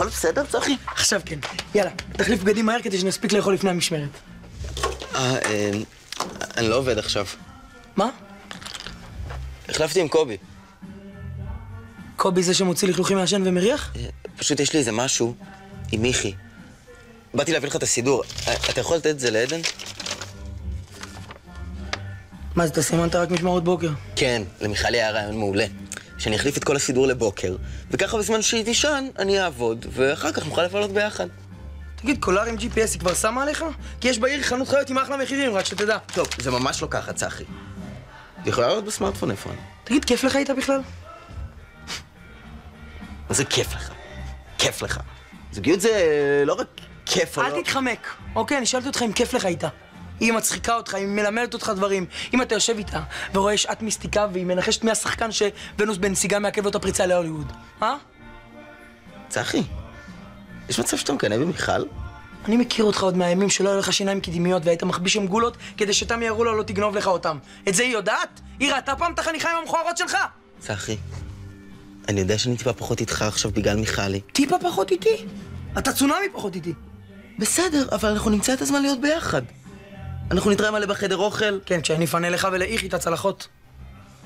הכל בסדר, צחי? עכשיו כן. יאללה, תחליף בגדים מהר כדי שנספיק לאכול לפני המשמרת. אה, אה, אני לא עובד עכשיו. מה? החלפתי עם קובי. קובי זה שמוציא לכלוכים מעשן ומריח? אה, פשוט יש לי איזה משהו עם מיכי. באתי להביא לך את הסידור. אה, אתה יכול לתת את זה לעדן? מה זה, אתה סימנת רק משמרות בוקר? כן, למיכלי היה רעיון מעולה. שאני אחליף את כל הסידור לבוקר, וככה בזמן שהיא תישן, אני אעבוד, ואחר כך נוכל לבלות ביחד. תגיד, קולר עם GPS היא כבר שמה עליך? כי יש בעיר חנות חיות עם אחלה מחירים, רק שתדע. טוב, זה ממש לא ככה, צחי. היא יכולה לעלות בסמארטפון איפה אני. תגיד, כיף לך איתה בכלל? מה זה כיף לך? כיף לך. זוגיות זה לא רק כיף או לא... אל תתחמק, אוקיי? אני שאלתי אותך אם כיף לך איתה. היא מצחיקה אותך, היא מלמדת אותך דברים. אם אתה יושב איתה ורואה שעת מיסטיקה והיא מנחשת מי השחקן שוונוס בנסיגה מעכב לו את הפריצה להוליווד. אה? צחי, יש מצב שאתה מקנא במיכל? אני מכיר אותך עוד מהימים שלא היו לך שיניים קדמיות והיית מחביא שם גולות כדי שתם יראו לה לא תגנוב לך אותם. את זה היא יודעת? היא ראתה פעם את החניכה עם המכוערות שלך? צחי, אני יודע שאני טיפה פחות איתך עכשיו בגלל מיכלי. טיפה פחות איתי? אתה צונאמי פחות איתי. בסדר, אבל אנחנו נמצא את הזמן להיות ביחד. אנחנו נתראה מלא בחדר אוכל. כן, כשאני אפנה לך ולאיכי את הצלחות.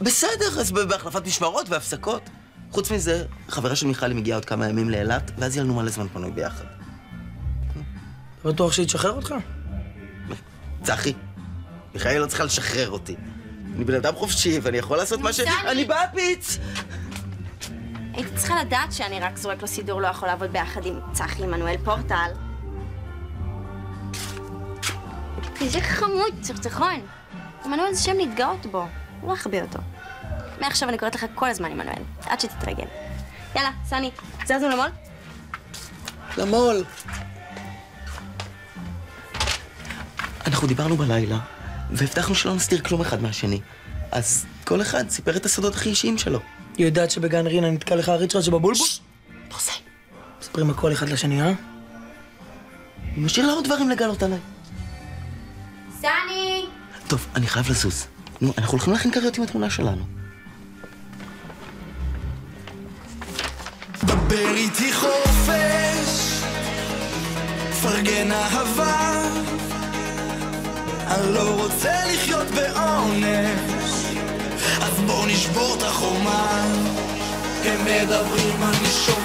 בסדר, אז בהחלפת משמרות והפסקות. חוץ מזה, חברה של מיכלי מגיעה עוד כמה ימים לאילת, ואז יהיה לנו מלא זמן פנוי ביחד. בטוח שהיא תשחרר אותך? צחי, מיכלי לא צריכה לשחרר אותי. אני בן אדם חופשי, ואני יכול לעשות מה ש... אני בפיץ! הייתי צריכה לדעת שאני רק זורק לו סידור, לא יכול לעבוד ביחד עם צחי עמנואל פורטל. איזה חמוד, צחצחון. עמנואל זה שם להתגאות בו, לא אכבה אותו. מעכשיו אני קוראת לך כל הזמן עמנואל, עד שתתרגל. יאללה, סני, זזנו למול? למול. אנחנו דיברנו בלילה, והבטחנו שלא נסתיר כלום אחד מהשני. אז כל אחד סיפר את הסודות הכי אישיים שלו. היא יודעת שבגן רינה נתקע לך הריצ'רד שבבולבול? לא זה. מספרים הכל אחד לשני, אה? אני משאיר לה עוד דברים לגלות עליי. סני! טוב, אני חייב לזוז. נו, אנחנו הולכים להכין כריות עם התמונה שלנו. דבר איתי חופש, פרגן אהבה. אני לא רוצה לחיות בעונש, אז בוא נשבור את החומה. הם מדברים, אני שומע